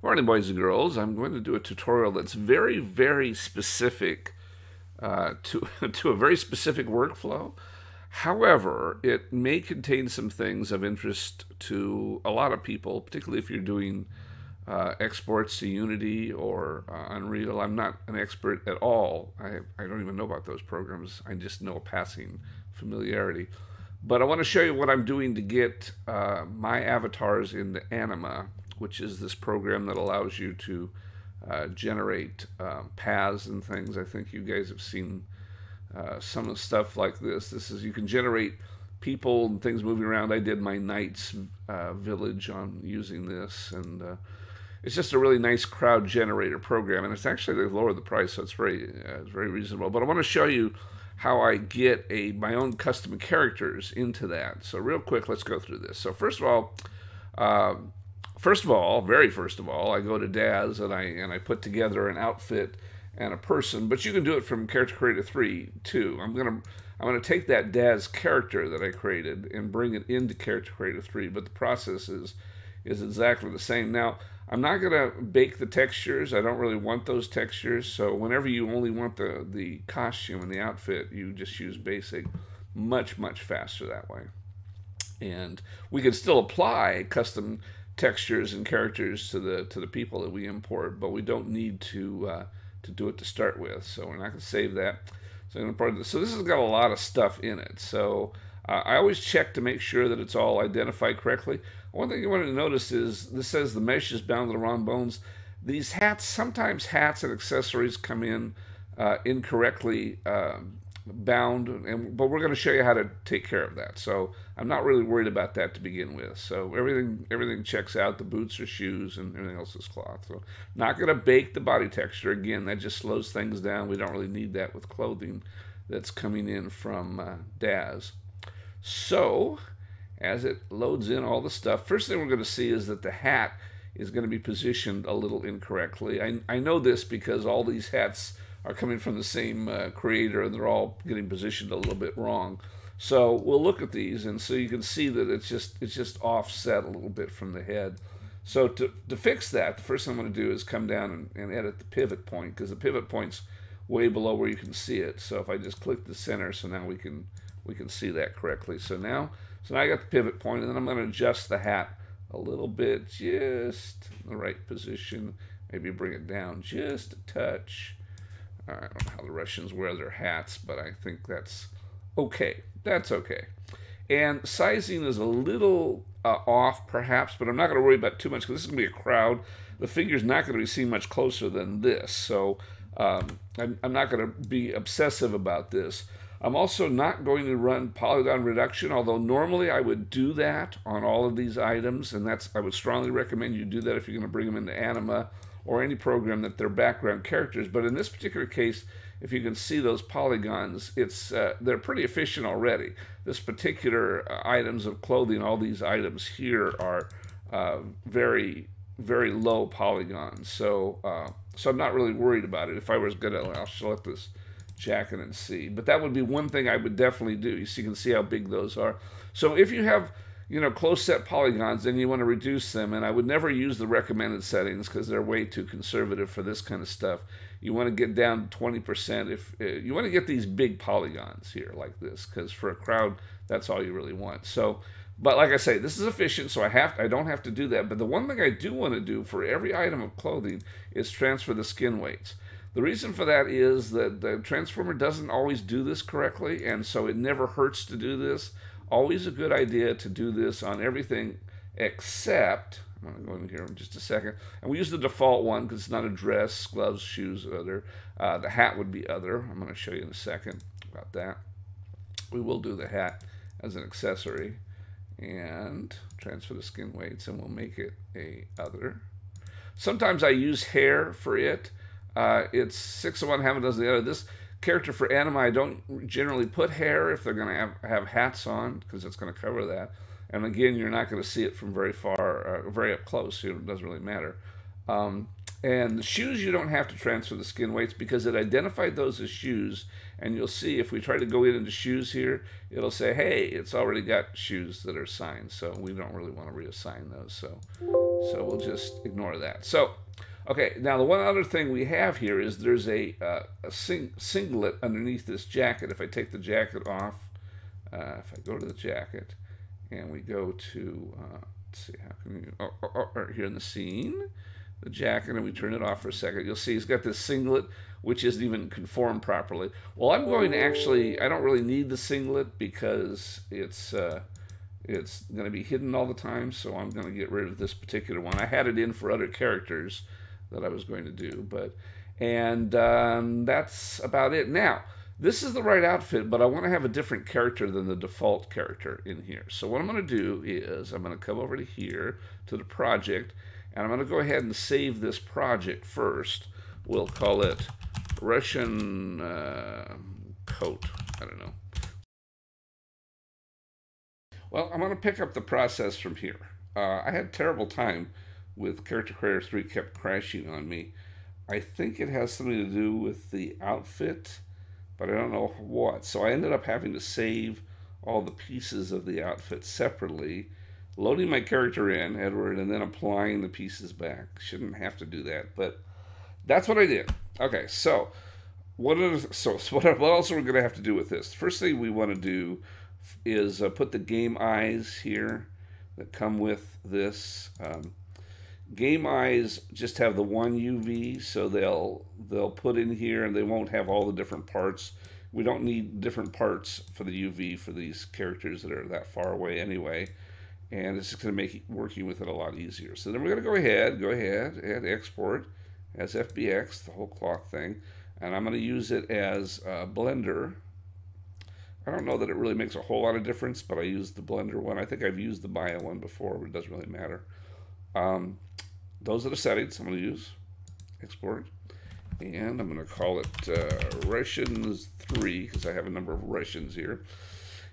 Morning, boys and girls. I'm going to do a tutorial that's very, very specific uh, to, to a very specific workflow. However, it may contain some things of interest to a lot of people, particularly if you're doing uh, exports to Unity or uh, Unreal. I'm not an expert at all. I, I don't even know about those programs. I just know a passing familiarity. But I want to show you what I'm doing to get uh, my avatars into Anima which is this program that allows you to uh, generate um, paths and things. I think you guys have seen uh, some of the stuff like this. This is you can generate people and things moving around. I did my Knights uh, village on using this, and uh, it's just a really nice crowd generator program. And it's actually they've lowered the price, so it's very uh, it's very reasonable. But I want to show you how I get a my own custom characters into that. So real quick, let's go through this. So first of all. Um, first of all, very first of all, I go to Daz and I and I put together an outfit and a person. But you can do it from Character Creator 3 too. I'm gonna I'm gonna take that Daz character that I created and bring it into Character Creator 3. But the process is is exactly the same. Now I'm not gonna bake the textures. I don't really want those textures. So whenever you only want the the costume and the outfit, you just use basic. Much much faster that way. And we can still apply custom textures and characters to the to the people that we import, but we don't need to uh, to do it to start with. So we're not going to save that. So I'm going to. So this has got a lot of stuff in it. So uh, I always check to make sure that it's all identified correctly. One thing you want to notice is this says the mesh is bound to the wrong bones. These hats, sometimes hats and accessories come in uh, incorrectly um, bound, and but we're going to show you how to take care of that. So I'm not really worried about that to begin with. So everything everything checks out. The boots are shoes, and everything else is cloth. So not going to bake the body texture again. That just slows things down. We don't really need that with clothing that's coming in from uh, Daz. So as it loads in all the stuff, first thing we're going to see is that the hat is going to be positioned a little incorrectly. I, I know this because all these hats are coming from the same uh, creator and they're all getting positioned a little bit wrong. So we'll look at these and so you can see that it's just it's just offset a little bit from the head. So to, to fix that, the first thing I'm going to do is come down and, and edit the pivot point because the pivot point's way below where you can see it. So if I just click the center, so now we can we can see that correctly. So now so now I got the pivot point and then I'm going to adjust the hat a little bit just the right position. Maybe bring it down just a touch. I don't know how the Russians wear their hats, but I think that's okay. That's okay. And sizing is a little uh, off, perhaps, but I'm not going to worry about too much because this is going to be a crowd. The figure's not going to be seen much closer than this, so um, I'm, I'm not going to be obsessive about this. I'm also not going to run polygon reduction, although normally I would do that on all of these items, and that's I would strongly recommend you do that if you're going to bring them into Anima or any program that they're background characters. But in this particular case, if you can see those polygons, it's uh, they're pretty efficient already. This particular uh, items of clothing, all these items here are uh, very, very low polygons. So, uh, so I'm not really worried about it. If I was gonna, I'll select this jacket and see. But that would be one thing I would definitely do. So you can see how big those are. So if you have you know, close set polygons, then you want to reduce them. And I would never use the recommended settings because they're way too conservative for this kind of stuff. You want to get down 20% if uh, you want to get these big polygons here like this because for a crowd, that's all you really want. So, but like I say, this is efficient, so I have I don't have to do that. But the one thing I do want to do for every item of clothing is transfer the skin weights. The reason for that is that the transformer doesn't always do this correctly, and so it never hurts to do this. Always a good idea to do this on everything except, I'm going to go in here in just a second, and we use the default one because it's not a dress, gloves, shoes, other. Uh, the hat would be other. I'm going to show you in a second about that. We will do the hat as an accessory and transfer the skin weights and we'll make it a other. Sometimes I use hair for it. Uh, it's six of one, half a dozen the other. This character for Anima, I don't generally put hair if they're going to have, have hats on because it's going to cover that. And again, you're not going to see it from very far, uh, very up close. So it doesn't really matter. Um, and the shoes, you don't have to transfer the skin weights because it identified those as shoes. And you'll see if we try to go in into shoes here, it'll say, hey, it's already got shoes that are signed. So we don't really want to reassign those. So So we'll just ignore that. So, okay, now the one other thing we have here is there's a, uh, a sing singlet underneath this jacket. If I take the jacket off, uh, if I go to the jacket and we go to, uh, let's see, how can you, oh, oh, oh, here in the scene, the jacket, and we turn it off for a second, you'll see he's got this singlet which isn't even conformed properly. Well, I'm going to actually, I don't really need the singlet because it's, uh, it's going to be hidden all the time, so I'm going to get rid of this particular one. I had it in for other characters that I was going to do, but and um, that's about it. Now, this is the right outfit, but I want to have a different character than the default character in here. So what I'm going to do is I'm going to come over to here to the project, and I'm going to go ahead and save this project first. We'll call it Russian uh, coat. I don't know. Well, I'm going to pick up the process from here. Uh, I had terrible time with Character Creator 3 kept crashing on me. I think it has something to do with the outfit, but I don't know what. So I ended up having to save all the pieces of the outfit separately, loading my character in, Edward, and then applying the pieces back. Shouldn't have to do that, but that's what I did. Okay, so what so, so what, what else are we going to have to do with this? First thing we want to do is uh, put the game eyes here that come with this. Um, game eyes just have the one UV, so they'll they'll put in here and they won't have all the different parts. We don't need different parts for the UV for these characters that are that far away anyway. And it's just going to make working with it a lot easier. So then we're going to go ahead, go ahead and export as FBX, the whole clock thing. And I'm going to use it as uh, Blender I don't know that it really makes a whole lot of difference, but I use the Blender one. I think I've used the Maya one before, but it doesn't really matter. Um, those are the settings I'm going to use. Export. And I'm going to call it uh, Russians 3 because I have a number of Russians here.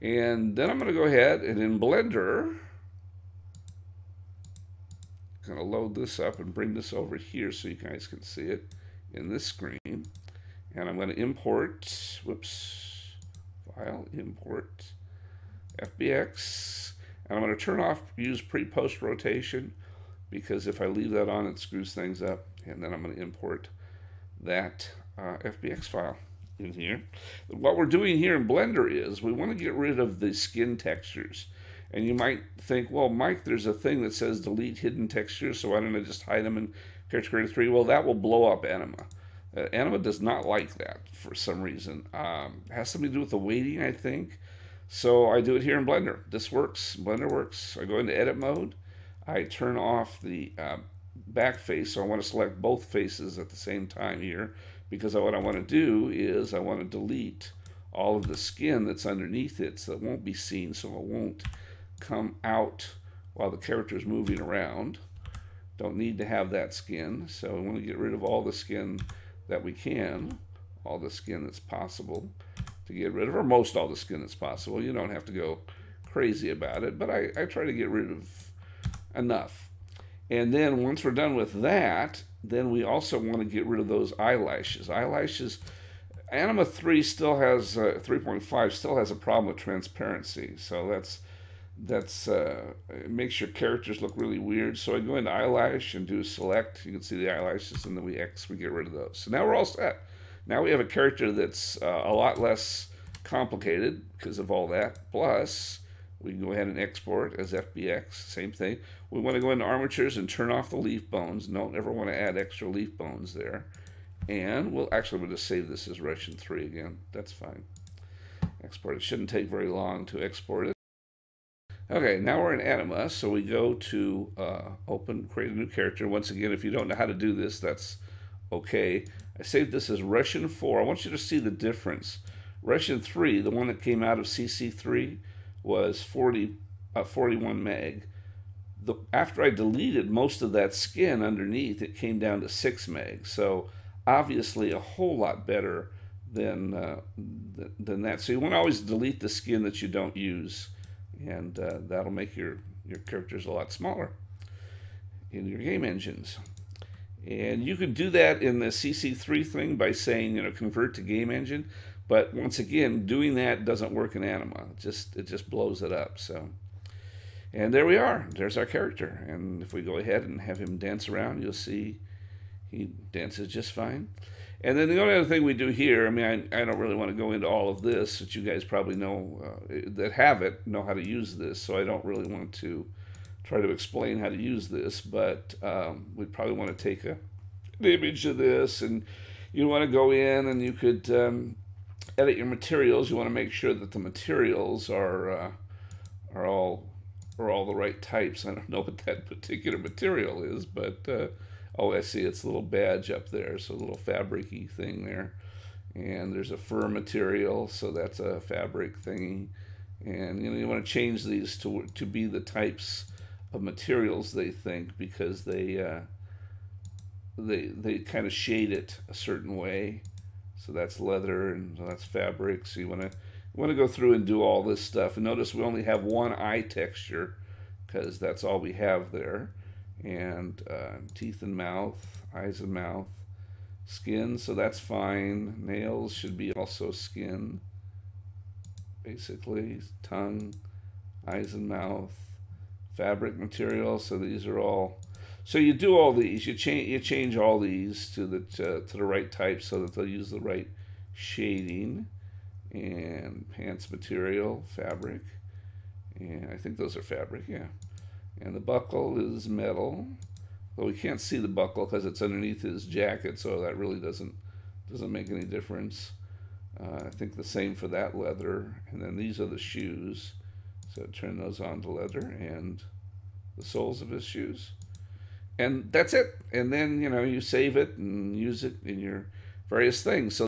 And then I'm going to go ahead and in Blender, going to load this up and bring this over here so you guys can see it in this screen. And I'm going to import, whoops, file, import FBX. And I'm going to turn off use pre-post rotation because if I leave that on, it screws things up. And then I'm going to import that uh, FBX file in here. What we're doing here in Blender is we want to get rid of the skin textures. And you might think, well, Mike, there's a thing that says delete hidden textures, so why don't I just hide them in Character Creator 3? Well, that will blow up Anima. Uh, Anima does not like that for some reason. Um, has something to do with the weighting, I think. So I do it here in Blender. This works. Blender works. I go into edit mode. I turn off the uh, back face. So I want to select both faces at the same time here because what I want to do is I want to delete all of the skin that's underneath it so it won't be seen so it won't come out while the character is moving around. Don't need to have that skin. So I want to get rid of all the skin that we can, all the skin that's possible to get rid of, or most all the skin that's possible. You don't have to go crazy about it, but I, I try to get rid of enough. And then once we're done with that, then we also want to get rid of those eyelashes. Eyelashes, Anima 3 still has, uh, 3.5 still has a problem with transparency. So that's, that's uh, it makes your characters look really weird. So I go into eyelash and do select. You can see the eyelashes, and then we X, we get rid of those. So now we're all set. Now we have a character that's uh, a lot less complicated because of all that. Plus, we can go ahead and export as FBX, same thing. We want to go into armatures and turn off the leaf bones. Don't ever want to add extra leaf bones there. And we'll actually, we'll just save this as Russian 3 again. That's fine. Export. It shouldn't take very long to export it. Okay, now we're in Anima, so we go to uh, open, create a new character. Once again, if you don't know how to do this, that's okay. I saved this as Russian 4. I want you to see the difference. Russian 3, the one that came out of CC3, was 40, uh, 41 meg. The, after I deleted most of that skin underneath, it came down to 6 meg. So obviously a whole lot better than, uh, th than that. So you want to always delete the skin that you don't use and uh, that'll make your, your characters a lot smaller in your game engines. And you could do that in the CC3 thing by saying, you know, convert to game engine. But once again, doing that doesn't work in Anima. It just it just blows it up. So And there we are. There's our character. And if we go ahead and have him dance around, you'll see he dances just fine. And then the only other thing we do here, I mean, I, I don't really want to go into all of this, but you guys probably know uh, that have it know how to use this, so I don't really want to try to explain how to use this, but um, we'd probably want to take a, an image of this, and you want to go in and you could um, edit your materials. You want to make sure that the materials are uh, are all are all the right types. I don't know what that particular material is, but uh, Oh, I see its a little badge up there, so a little fabricy thing there. And there's a fur material, so that's a fabric thingy. And you know you want to change these to to be the types of materials they think because they uh, they they kind of shade it a certain way. So that's leather and that's fabric. So you want to want to go through and do all this stuff. And notice we only have one eye texture because that's all we have there and uh, teeth and mouth, eyes and mouth, skin, so that's fine. Nails should be also skin, basically. Tongue, eyes and mouth, fabric material, so these are all. So you do all these, you change you change all these to the to, to the right type so that they'll use the right shading and pants material, fabric, and I think those are fabric, yeah. And the buckle is metal. Though we can't see the buckle because it's underneath his jacket, so that really doesn't doesn't make any difference. Uh, I think the same for that leather. And then these are the shoes. So turn those on to leather and the soles of his shoes. And that's it. And then, you know, you save it and use it in your various things. So